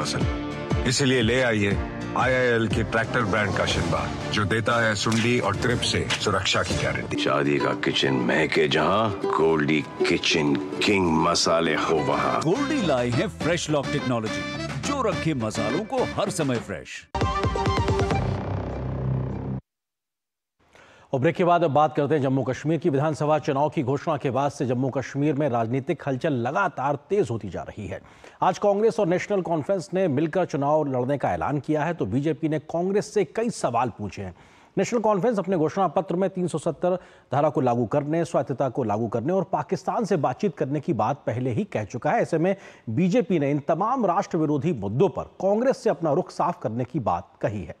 फ़सल। इसलिए ले आइए आईआईएल के ट्रैक्टर ब्रांड का शिनबा जो देता है सुंडी और ट्रिप से सुरक्षा की गारंटी। शादी का किचन महके जहाँ गोल्डी किचन किंग मसाले हो वहाँ। गोल्डी लाई है फ्रेश लॉक टेक्नोलॉजी जो रखे मसालों को हर समय फ्रेश। और ब्रेक के बाद अब बात करते हैं जम्मू कश्मीर की। विधानसभा चुनाव की घोषणा के बाद से जम्मू कश्मीर में राजनीतिक हलचल लगातार तेज होती जा रही है। आज कांग्रेस और नेशनल कॉन्फ्रेंस ने मिलकर चुनाव लड़ने का ऐलान किया है तो बीजेपी ने कांग्रेस से कई सवाल पूछे हैं। नेशनल कॉन्फ्रेंस अपने घोषणा पत्र में 370 धारा को लागू करने, स्वायत्तता को लागू करने और पाकिस्तान से बातचीत करने की बात पहले ही कह चुका है। ऐसे में बीजेपी ने इन तमाम राष्ट्र विरोधी मुद्दों पर कांग्रेस से अपना रुख साफ़ करने की बात कही है।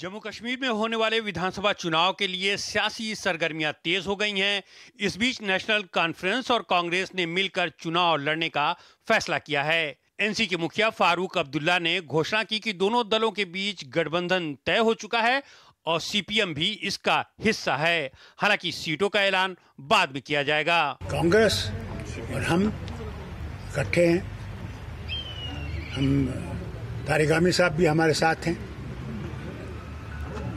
जम्मू कश्मीर में होने वाले विधानसभा चुनाव के लिए सियासी सरगर्मियाँ तेज हो गई हैं। इस बीच नेशनल कॉन्फ्रेंस और कांग्रेस ने मिलकर चुनाव लड़ने का फैसला किया है। एनसी के मुखिया फारूक अब्दुल्ला ने घोषणा की कि दोनों दलों के बीच गठबंधन तय हो चुका है और सीपीएम भी इसका हिस्सा है। हालाँकि सीटों का ऐलान बाद में किया जाएगा। कांग्रेस और हम इकट्ठे हैं। हम तारिगामी साहब भी हमारे साथ हैं।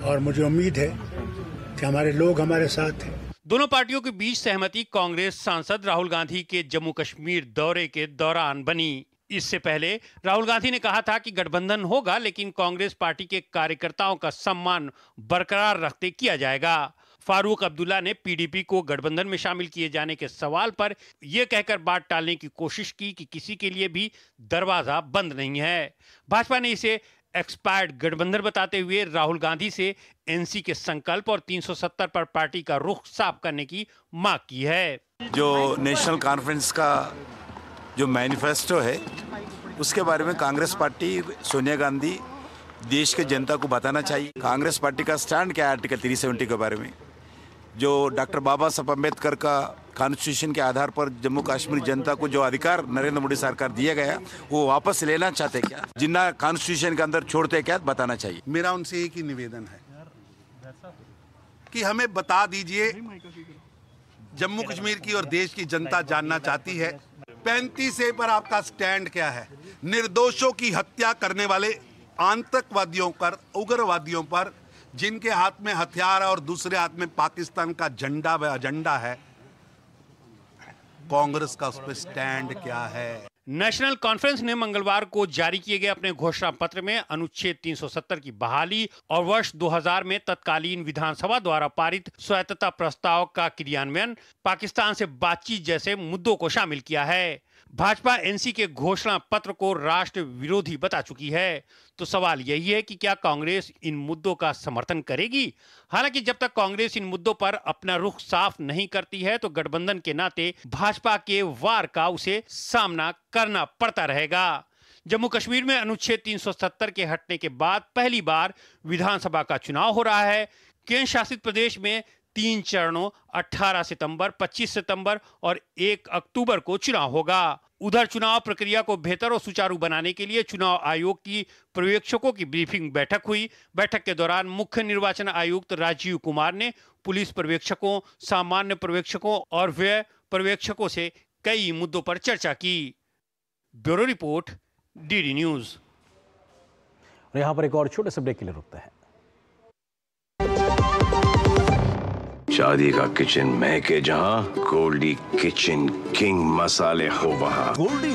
और मुझे उम्मीद है कि हमारे लोग हमारे साथ हैं। दोनों पार्टियों के बीच सहमति कांग्रेस सांसद राहुल गांधी के जम्मू कश्मीर दौरे के दौरान बनी। इससे पहले राहुल गांधी ने कहा था कि गठबंधन होगा, लेकिन कांग्रेस पार्टी के कार्यकर्ताओं का सम्मान बरकरार रखते किया जाएगा। फारूक अब्दुल्ला ने पीडीपी को गठबंधन में शामिल किए जाने के सवाल पर यह कहकर बात टालने की कोशिश की कि किसी के लिए भी दरवाज़ा बंद नहीं है। भाजपा ने इसे एक्सपायर्ड गठबंधन बताते हुए राहुल गांधी से एनसी के संकल्प और 370 पर पार्टी का रुख साफ़ करने की मांग की है। जो नेशनल कॉन्फ्रेंस का जो मैनिफेस्टो है, उसके बारे में कांग्रेस पार्टी सोनिया गांधी देश के जनता को बताना चाहिए। कांग्रेस पार्टी का स्टैंड क्या है आर्टिकल 370 के बारे में? जो डॉक्टर बाबा साहब अंबेडकर का कॉन्स्टिट्यूशन के आधार पर जम्मू कश्मीर जनता को जो अधिकार नरेंद्र मोदी सरकार दिया गया, वो वापस लेना चाहते क्या? जिन्ना कॉन्स्टिट्यूशन के अंदर छोड़ते क्या? बताना चाहिए। मेरा उनसे एक ही निवेदन है कि हमें बता दीजिए, जम्मू कश्मीर की और देश की जनता जानना चाहती है। पैंतीस ए पर आपका स्टैंड क्या है? निर्दोषों की हत्या करने वाले आतंकवादियों पर, उग्रवादियों पर जिनके हाथ में हथियार और दूसरे हाथ में पाकिस्तान का झंडा व एजेंडा है, कांग्रेस का उस पर स्टैंड क्या है? नेशनल कॉन्फ्रेंस ने मंगलवार को जारी किए गए अपने घोषणा पत्र में अनुच्छेद 370 की बहाली और वर्ष 2000 में तत्कालीन विधानसभा द्वारा पारित स्वायत्तता प्रस्ताव का क्रियान्वयन पाकिस्तान से बातचीत जैसे मुद्दों को शामिल किया है। भाजपा एनसी के घोषणा पत्र को राष्ट्र विरोधी बता चुकी है। तो सवाल यही है कि क्या कांग्रेस इन मुद्दों का समर्थन करेगी? हालाँकि जब तक कांग्रेस इन मुद्दों पर अपना रुख साफ़ नहीं करती है तो गठबंधन के नाते भाजपा के वार का उसे सामना करना पड़ता रहेगा। जम्मू कश्मीर में अनुच्छेद 370 के हटने के बाद पहली बार विधानसभा का चुनाव हो रहा है। केंद्र शासित प्रदेश में तीन चरणों 18 सितंबर 25 सितंबर और 1 अक्टूबर को चुनाव होगा। उधर चुनाव प्रक्रिया को बेहतर और सुचारू बनाने के लिए चुनाव आयोग की पर्यवेक्षकों की ब्रीफिंग बैठक हुई। बैठक के दौरान मुख्य निर्वाचन आयुक्त राजीव कुमार ने पुलिस पर्यवेक्षकों, सामान्य पर्यवेक्षकों और व्यय पर्यवेक्षकों से कई मुद्दों पर चर्चा की। Bureau report, DD news. यहाँ पर एक और छोटे से ब्रेक के लिए रुकते हैं। शादी का किचन महके जहाँ गोल्डी किचन किंग मसाले हो वहाँ। गोल्डी